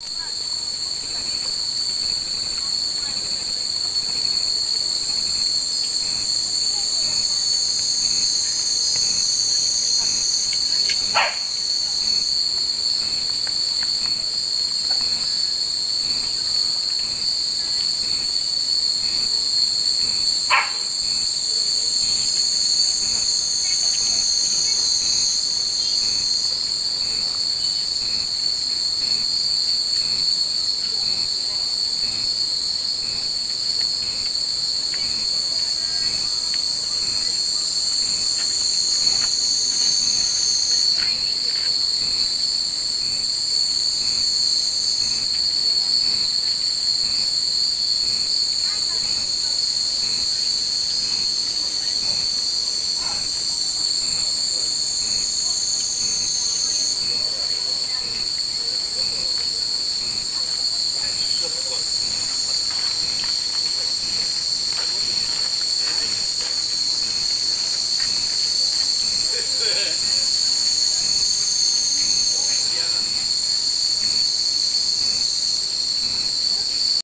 you